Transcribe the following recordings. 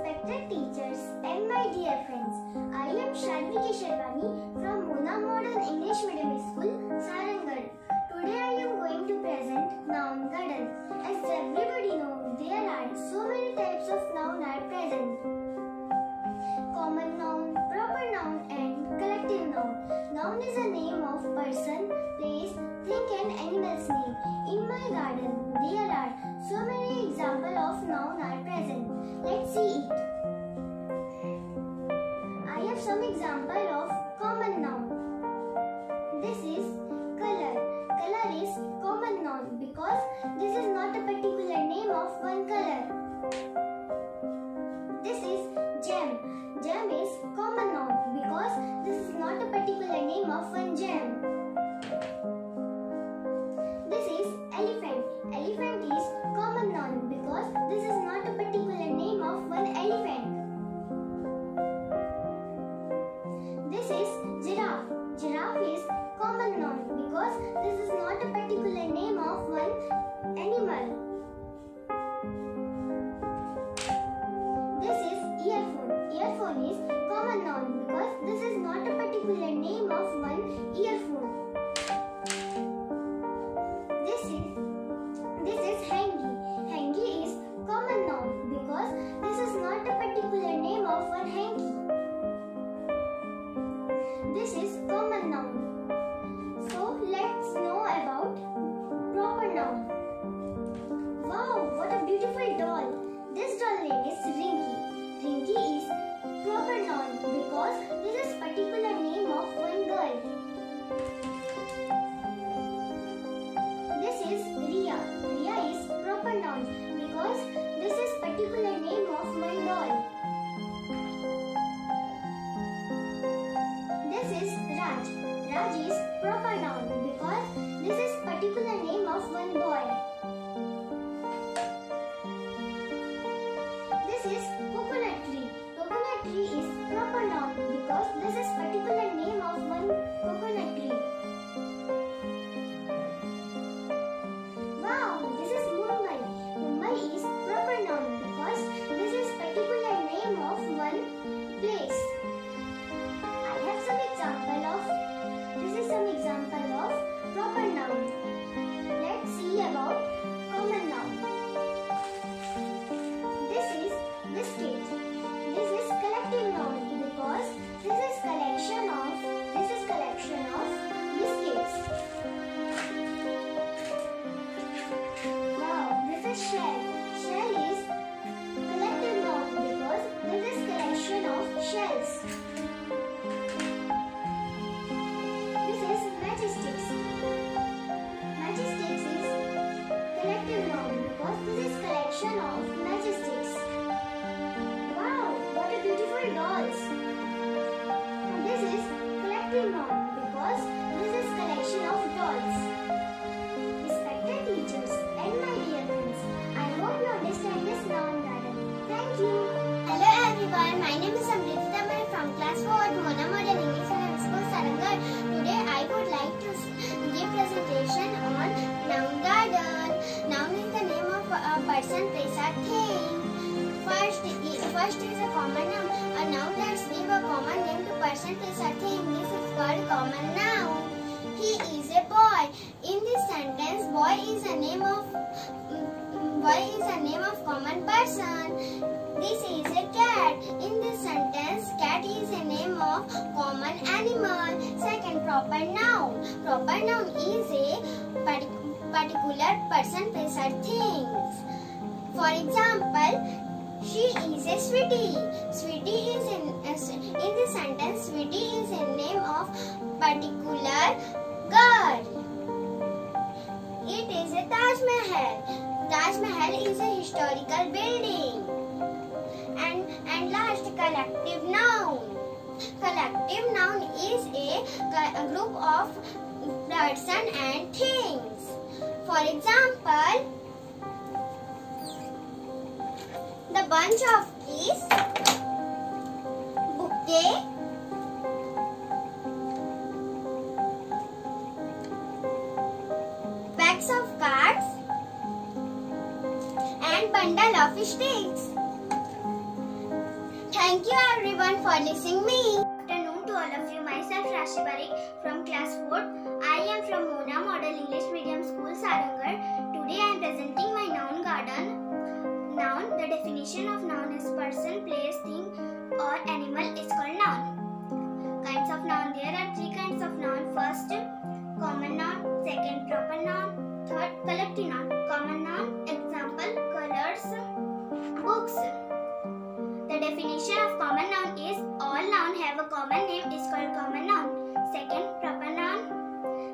Respected teachers and my dear friends, I am Shalvi Sharwani from Mona Modern English Medium School, Sarangarh. Today I am going to present noun garden. As everybody knows, there are so many types of noun are present. Common noun, proper noun and collective noun. Noun is a name of person, place, thing and animal's name. In my garden, there are so many examples of noun are present. Let's see noun because this is not a particular name of one Raj common noun. He is a boy. In this sentence, boy is a name of mm, boy is a name of common person. This is a cat. In this sentence, cat is a name of common animal. Second, proper noun. Proper noun is a particular person, place or things. For example, she is a sweetie. Sweetie is in, uh, in this sentence, sweetie is a name of particular girl. It is a Taj Mahal. Taj Mahal is a historical building. And, and last, collective noun. Collective noun is a, a group of person and things. For example, bunch of keys, bouquet, packs of cards, and bundle of sticks. Thank you everyone for listening me. Good afternoon to all of you. Myself Rashi Barik from class 4. I am from Mona Model English Medium School, Sarangarh. Today I am presenting my noun garden. Noun, the definition of noun is person, place, thing or animal is called noun. Kinds of noun. There are three kinds of noun. First, common noun. Second, proper noun. Third, collective noun. Common noun. Example, colors, books. The definition of common noun is all noun have a common name is called common noun. Second, proper noun.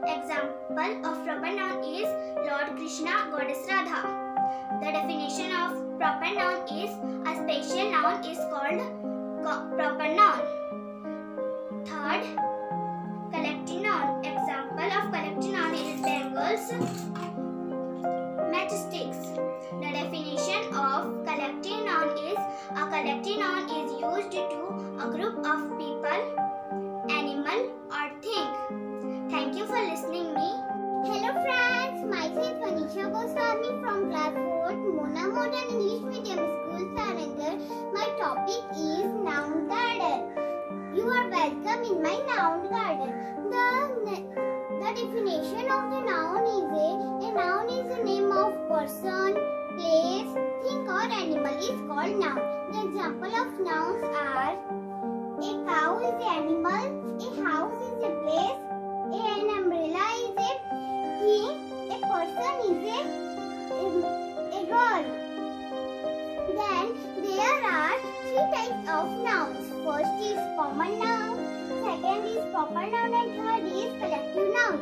Example of proper noun is Lord Krishna, Goddess Radha. The definition of proper noun is a special noun is called proper noun. Third, collective noun. Example of collective noun is bangles, matchsticks. The definition of collective noun is a collective noun is used to a group of people, animal or thing. Thank you for listening me. Hello friends, myself Anisha Goswami from class 4 Mona Modern English Medium School Sarangarh. My topic is noun garden. You are welcome in my noun garden. The, types of nouns. First is common noun, second is proper noun and third is collective noun.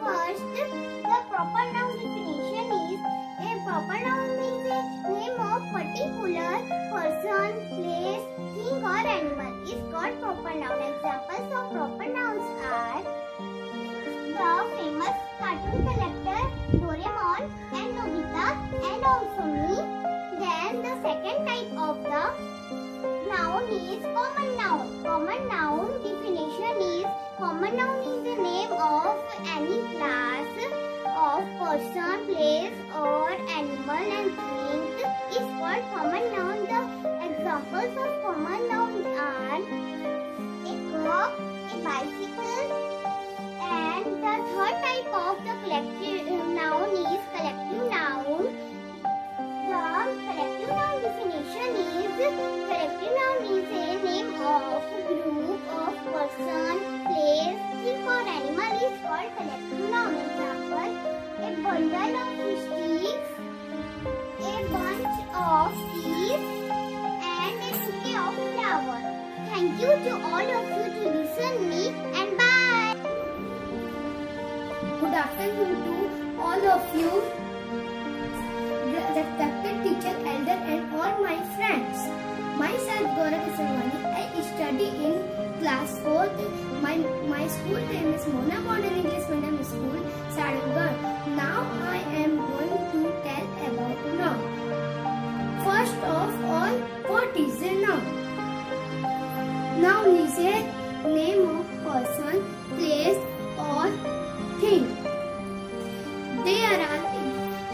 First, the proper noun definition is a proper noun means a name of particular person, place, thing or animal is called proper noun. Examples of proper nouns are the famous cartoon character Doraemon and Nobita and also me. Then the second type of the noun is common noun. Common noun definition is common noun is the name of any class of person, place or animal and thing is called common noun. The examples of common nouns are a cup, a bicycle, and the third type of the collective noun is noun is a name of group of person, place, thing or animal is called collective noun. Example: a bundle of sticks, a bunch of keys, and a bouquet of flowers. Thank you to all of you to listen me and bye. Good afternoon to all of you, Mona Modern English Medium School, Sarangarh. Now I am going to tell about noun. First of all, what is a noun? Noun is a name of person, place or thing. There are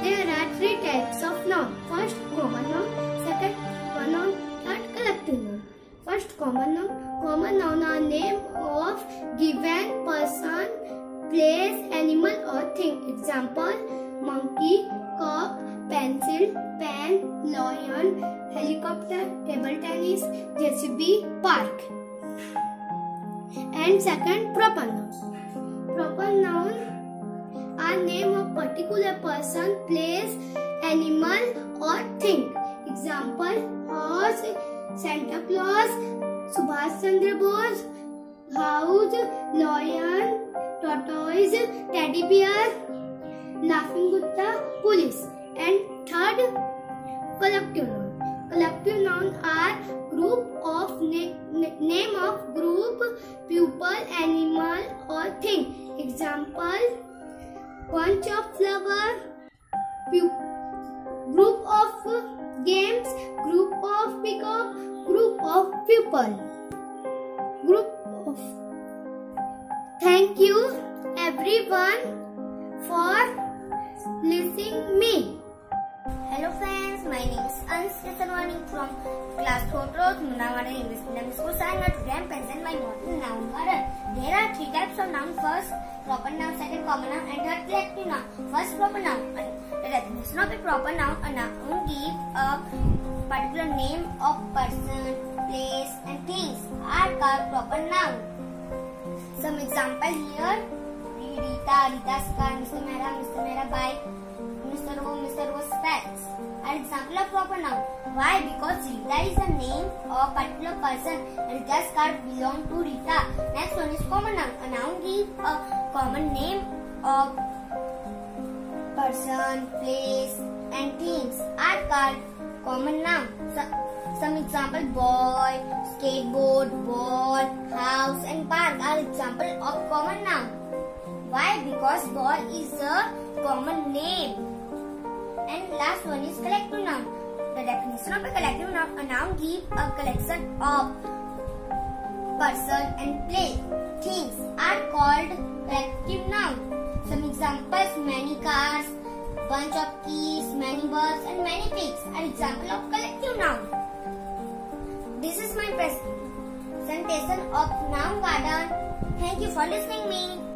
there are three types of noun. First common noun, First common noun. Common noun are name of given person, place, animal or thing. Example: monkey, cup, pencil, pen, lion, helicopter, table tennis, JCB, park. And second proper noun. Proper noun are name of particular person, place, animal or thing. Example, horse, Subhash Chandra Bose, house, lion, tortoise, teddy bear, laughing Gutta, police. And third, collective noun. Collective noun are group of na- na- name of group, pupil, animal or thing. Example, bunch of flower, pu- group of games, group of peacock, group of pupil, group of. Thank you everyone for listening me. Hello friends, my name is Ans Kesarwani from class 4 Road, Munawada English Medium School, Sanga. Today I am present my model noun garden. There are three types of noun. First, proper noun, second, common noun, and third, collective noun. First, proper noun. The definition of a proper noun, a noun gives a particular name of person, place, and things are called proper noun. Some example here, Rita, Rita's car, Mr. Mera, Mr. Mera bike, Mr. Wo, Mr. Wo's pets. An example of proper noun. Why? Because Rita is the name of a particular person. Rita's car belongs to Rita. Next one is common noun. A noun gives a common name of person, place, and things are called common noun. So, some example boy, skateboard, ball, house, and park are example of common noun. Why? Because ball is a common name. And last one is collective noun. The definition of a collective noun, a noun gives a collection of person and place. Things are called collective noun. Some examples, many cars, bunch of keys, many birds and many pigs are example of collective noun. This is my presentation of noun garden. Thank you for listening me.